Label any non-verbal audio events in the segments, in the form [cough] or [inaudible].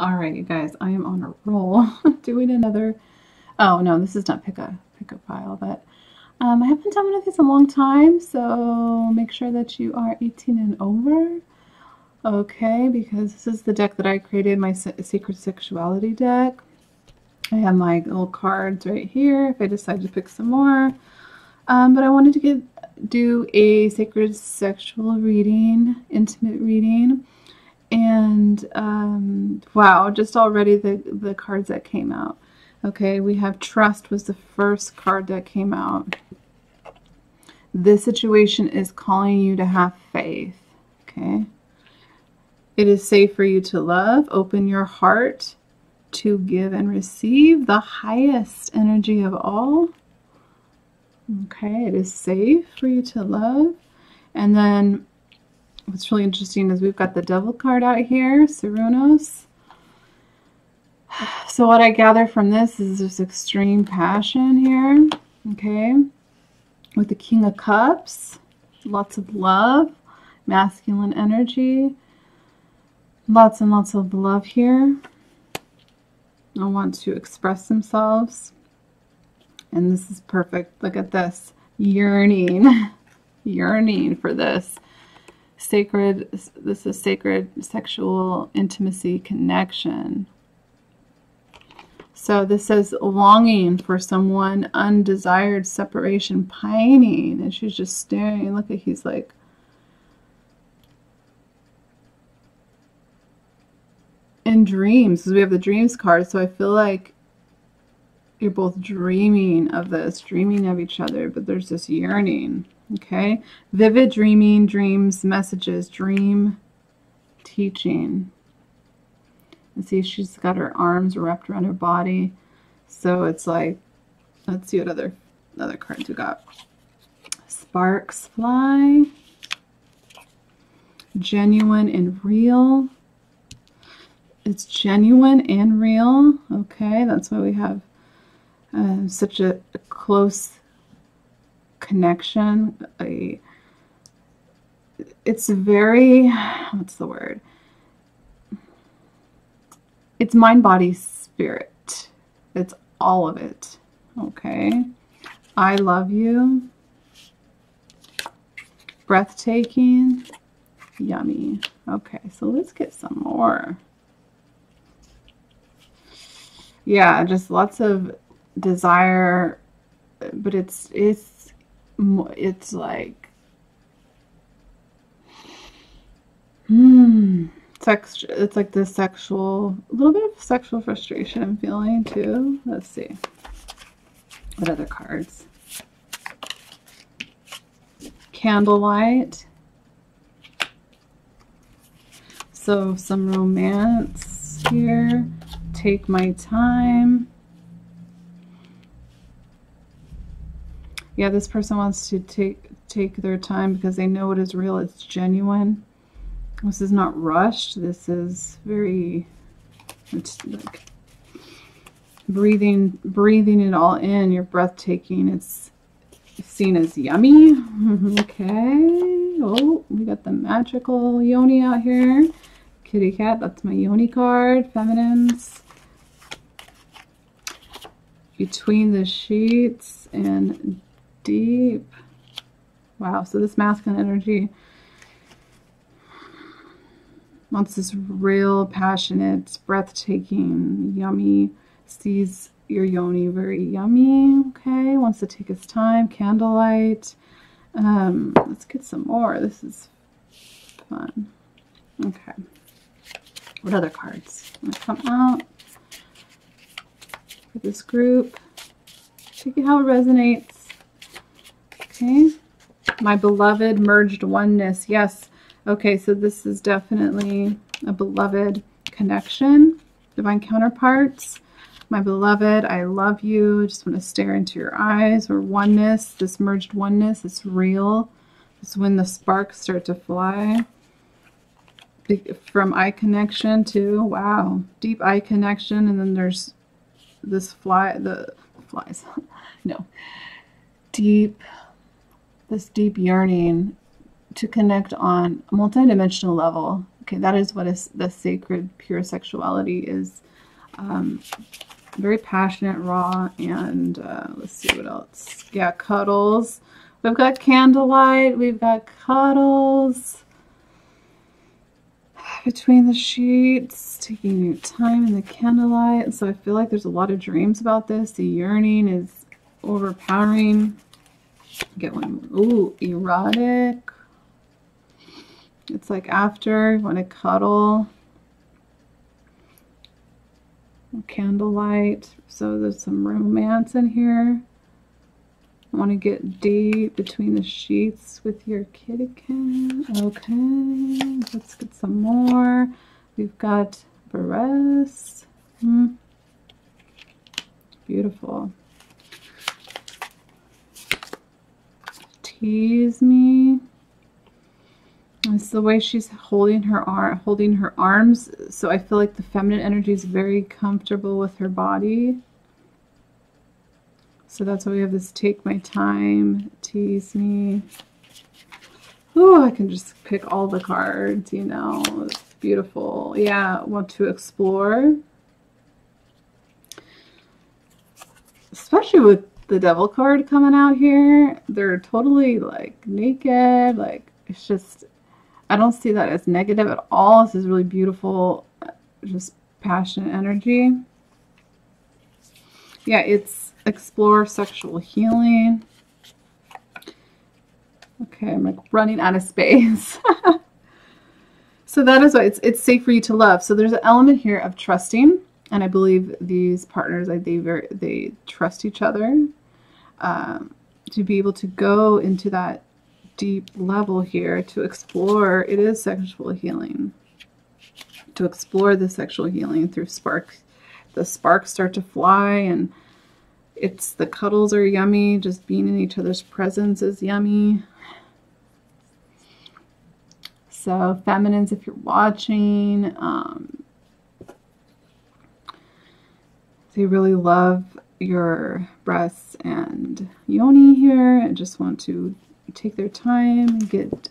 All right, you guys, I am on a roll [laughs] doing another. Oh no, this is not pick a pick a pile, but um, I haven't done one of these in a long time, so make sure that you are 18 and over. Okay, because this is the deck that I created, my secret Sexuality deck. I have my little cards right here if I decide to pick some more. Um, but I wanted to get do a sacred sexual reading, intimate reading. And um, wow, just already the, the cards that came out. Okay, we have Trust was the first card that came out. This situation is calling you to have faith. Okay. It is safe for you to love. Open your heart to give and receive the highest energy of all. Okay, it is safe for you to love. And then what's really interesting is we've got the devil card out here, Cernunnos. [sighs] So what I gather from this is this extreme passion here, okay? With the King of Cups, lots of love, masculine energy, lots and lots of love here. I want to express themselves. And this is perfect. Look at this. Yearning. [laughs] Yearning for this. Sacred, this is sacred sexual intimacy connection. So this says longing for someone, undesired separation, pining. And she's just staring. Look at he's like in dreams because we have the dreams card. So I feel like you're both dreaming of this, dreaming of each other, but there's this yearning. Okay. Vivid dreaming, dreams, messages, dream, teaching. And see, she's got her arms wrapped around her body. So it's like, let's see what other other cards we got. Sparks fly. Genuine and real. It's genuine and real. Okay, that's why we have uh, such a, a, close connection. A, it's very, what's the word? It's mind, body, spirit. It's all of it. Okay. I love you. Breathtaking. Yummy. Okay, so let's get some more yeah, just lots of desire, but it's it's it's like hmm sex it's like the sexual a little bit of sexual frustration I'm feeling too. Let's see. What other cards? Candlelight. So some romance here take my time. Yeah, this person wants to take take their time because they know it is real, it's genuine. This is not rushed. This is very it's like breathing breathing it all in, you're breathtaking. It's seen as yummy. [laughs] okay. Oh, we got the magical yoni out here. Kitty cat, that's my yoni card. Feminines between the sheets and deep. Wow, so this masculine energy wants this real passionate, breathtaking, yummy, sees your yoni very yummy, okay? Wants to take his time, candlelight. Um, let's get some more. This is fun. Okay. What other cards? come out? for this group. See how it resonates. Okay. My beloved merged oneness. Yes. Okay, so this is definitely a beloved connection. Divine counterparts. My beloved, I love you. Just want to stare into your eyes. Or oneness, this merged oneness, it's real. It's when the sparks start to fly. From eye connection to, wow, deep eye connection. And then there's this fly, the flies, [laughs] no, deep, this deep yearning to connect on a multidimensional level. Okay, that is what is the sacred, pure sexuality is. Um, very passionate, raw, and uh, let's see what else. Yeah, cuddles. We've got candlelight. We've got cuddles between the sheets, taking your time in the candlelight. So I feel like there's a lot of dreams about this. The yearning is overpowering. Get one. Ooh, erotic. It's like after you want to cuddle. Candlelight. So there's some romance in here. I want to get deep between the sheets with your kitty cat. Okay, let's get some more. We've got Barres. Hmm. Beautiful. Tease me. It's the way she's holding her arm, holding her arms. So I feel like the feminine energy is very comfortable with her body. So that's why we have this take my time, tease me. Oh, I can just pick all the cards, you know. It's beautiful. Yeah, want to explore. Especially with the devil card coming out here. They're totally like naked. Like it's just I don't see that as negative at all. This is really beautiful, uh, just passion energy. Yeah, it's explore sexual healing. Okay, I'm like running out of space. [laughs] so that is why it's it's safe for you to love. So there's an element here of trusting, and I believe these partners they very they trust each other um, to be able to go into that deep level here to explore. It is sexual healing. To explore the sexual healing through sparks. The sparks start to fly and it's the cuddles are yummy. Just being in each other's presence is yummy. So feminines, if you're watching, um, they really love your breasts and yoni here and just want to take their time and get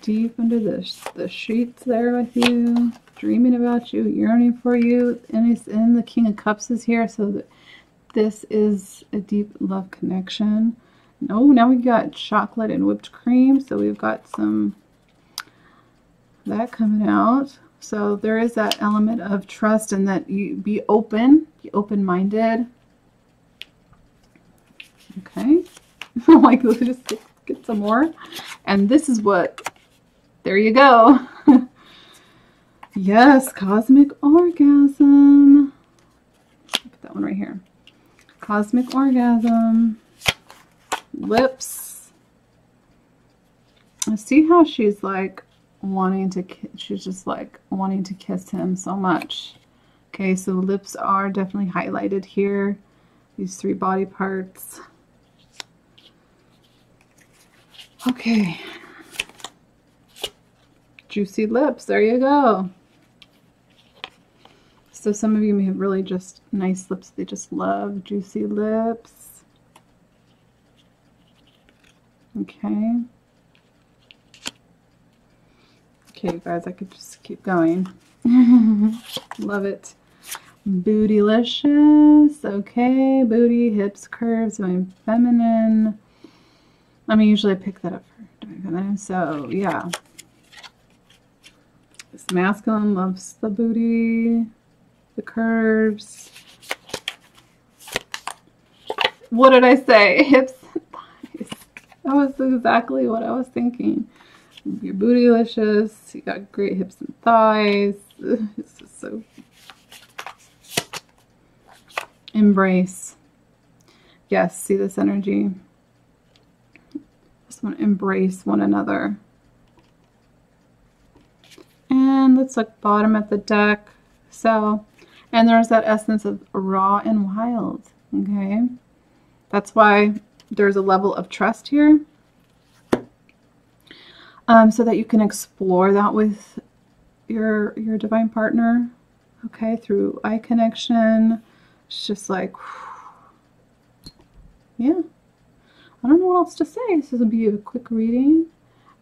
deep under the, the sheets there with you, dreaming about you, yearning for you. And it's in the King of Cups is here, so that this is a deep love connection. Oh, now we got chocolate and whipped cream, so we've got some that coming out. So there is that element of trust and that you be open, be open-minded. Okay. [laughs] like, let's just get some more. And this is what, there you go. [laughs] yes, cosmic orgasm. Put that one right here. Cosmic orgasm. Lips. See how she's like wanting to, she's just like wanting to kiss him so much. Okay, so lips are definitely highlighted here. These three body parts. Okay. Juicy lips. There you go. So some of you may have really just nice lips. They just love juicy lips. Okay. Okay, guys, I could just keep going. [laughs] love it. Bootylicious. Okay, booty, hips, curves, my feminine. I mean, usually I pick that up for feminine. So, yeah. This masculine loves the booty, the curves. What did I say? [laughs] Hips and thighs. That was exactly what I was thinking. You're bootylicious. You got great hips and thighs. [laughs] It's just so... Embrace. Yes, see this energy Just want to embrace one another. And let's look bottom at the deck. So, and there's that essence of raw and wild, okay? That's why there's a level of trust here. Um, so that you can explore that with your your divine partner, okay, through eye connection. It's just like, [sighs] yeah. I don't know what else to say. This to be a quick reading.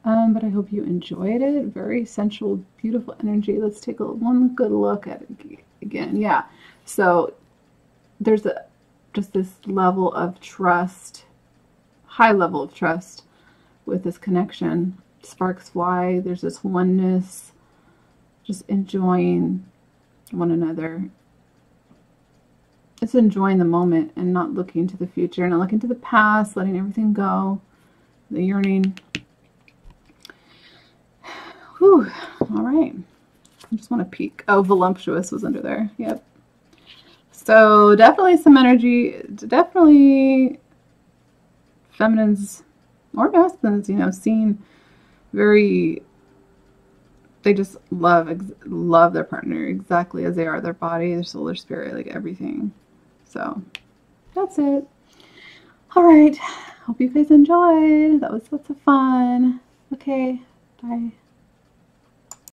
Um, but I hope you enjoyed it. Very sensual, beautiful energy. Let's take a one good look at it again. Yeah. So there's a just this level of trust, high level of trust with this connection. Sparks fly. There's this oneness. Just enjoying one another. Just enjoying the moment and not looking to the future, not looking to the past, letting everything go. The yearning. Whew. All right. I just want to peek. Oh, voluptuous was under there. Yep. So definitely some energy. Definitely feminines or masculines, you know, seem very they just love love their partner exactly as they are their body their soul their spirit like everything. So that's it. All right. Hope you guys enjoyed. That was lots of fun. Okay. Bye